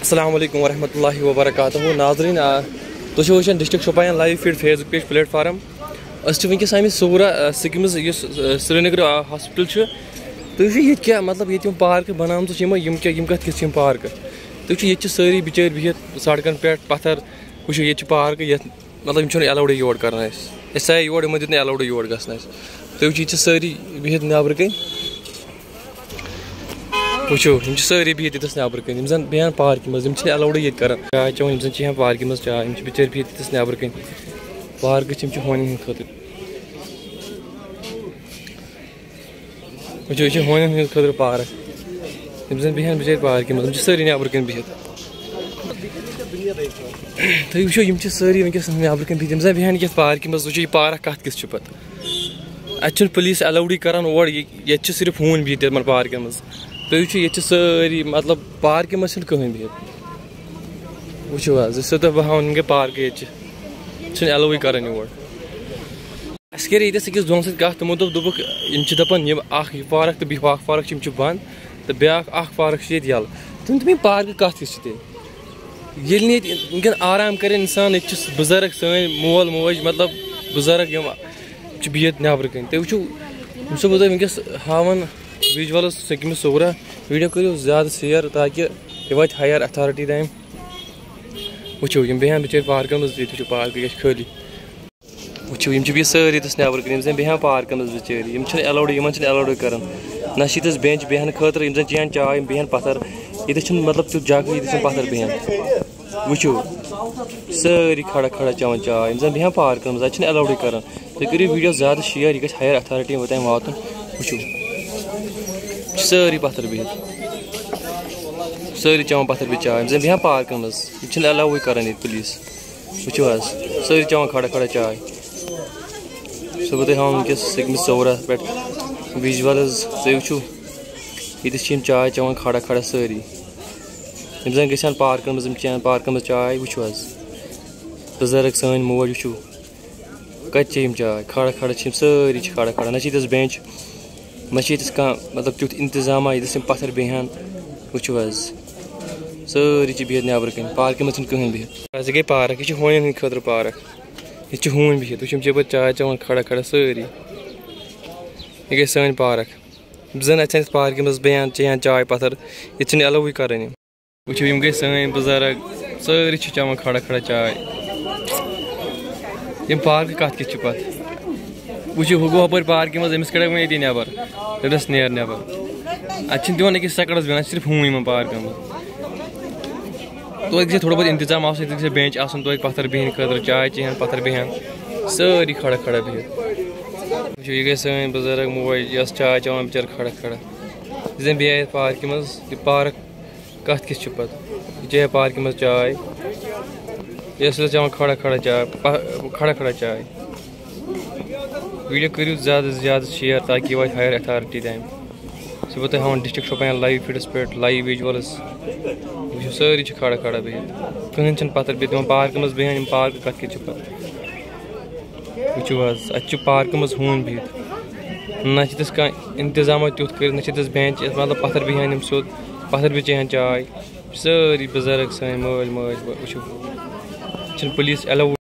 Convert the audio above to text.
अल्लाम वरहमल वबरक नाजरीन तुम वुचान district Shopian live feed Facebook page platform वस अमे सोरा सिक श्रीनगर हॉस्पिटल तुम क्या मतलब ये पार्क कत किस पार्क तुम ये सारी बिचार बिहत सड़कन पे, पत्थर वो ये पार्क ये मतलब अलाउड योर कर सारे योर दिन अलाउड योर गसन तुम ये सारी बिहत नबर कन वो सारी बिहत ये नबर कन जन बहन पार्क मज अलाउड ये कर चाय चवन जन चेहन पार्क मज चाय बिचार बिहत ये नबर कन पार्क होन हंद खुद वो ये होन हंद खुद पार्क जन बहन बिचार पार्क मज सारी नबर कन बिहत तुम वो सारी वनकस नबर कन बिहत जन बहन ये पार्क मज वो पार्क कत किस पे अत पुलिस अलाउड कर और ये सिर्फ़ हून बिहत पार्क मज तुम ये सारी मतलब पार्क मज कहें बिहत वो जो तो बह वन पार्क ये अलाउ कर योर अस कर अकिस दोन सत तमो दोप दोप दपान यह पार्क तो बह पार्क बंद तो ब्या पार्क ये यल तुम तुम पार्क कत किस ये आराम कर इंसान ये बुज़ुर्ग सन मोल मोज मतलब बुज़ुर्ग बिहत नबर कन तुम वो तुम विजुअल सकिम सोरा वीडियो करो ज़्यादा शेयर ताकि यह वात हायर अथॉरिटी तम वो बहन बिचार पार्क मज ये पार्क गि खाली। वो ये सारी तस नबर कन बहन पार्क मज बिचार अलाउड इन अलाउड कर ना तस बेंच बहन खतर जन चेहन चाय बहन पत्थर ये मतलब तुत जगह ये पत्थर बहन। वो सारी खड़ा खड़ा चवन चाय जन बहन पार्क मज अलाउड कर तुम वीडियो ज़्यादा शेयर यह हायर अथॉरिटी तम वात वो सारी पत्थर बिहत सारी चवन पत्थर बह चाय जन बहन पार्क मज यह अलाउ कर पुलिस वो सारी चवन खड़ा खड़ा चाय सो बह हान वनकस सिकमिस सौरा पे विजुअल तुम वो ये चाय चवन खड़ा खड़ा सारी यम जन गन पार्क मज चेन पार्क मज चाय वो बुज़ुर्ग सन मोज वो कत चाय खड़ा खड़ा सारी खड़ा खड़ा ना बेंच ना मतलब तुथ इंतज़ाम ये पत्थर बहन वो सारी बिहत नबर कन पार्क मज कहें बिहत गई पार्क यह होन हंद खतर पार्क यह हून बिहत वो पे चाय चवन खड़ा खड़ा सारी यह गई सन पार्क जन अत पार्क मज बहन चेहन चाय पत्थर ये अलाउ कर वो गई सन बुज़ुर्ग सारी चवन खड़ा खड़ा चाय पार्क कत किस पे वो गो हप पार्क अमिस कड़ ये नबर रस नेर नबर अत दिवान अकिस सकड़स बहन सिर्फ़ हूँ पार्क मज तो थोड़ा बहुत इंतज़ाम बेंच आ तो पत्थर बहन खतर चाय चेहन पत्थर बहन सारी खड़ा खड़ा बिहत वो ये गई सन बुज़ुर्ग मोज यस चाय चवान बिचार खड़ा खड़ा जन बह पार्क मज पार्क कत किस पे चे पार्क मज चाय यस चवान खड़ा खड़ा चाय खड़ा खड़ा चाय वीडियो करो ज़्यादा से ज़्यादा शेयर ताकि वह हायर अथॉरिटी तम सह बह हान डिस्ट्रिक्ट शोपान लाइव फीडस पे लाइव विजुअल्स वो सारी खड़ा खड़ा बिहत कहें पत्थर बिहत पार्क मज बहन पार्क कत पे वो अत पार्क मज हून बिहत ना इंतज़ाम तुथ कर ना बेंच मतलब पत्थर बहन सोद पत्थर भी चेहन चाय सारी बुज़ुर्ग सन मल मज वो पुलिस अलाउ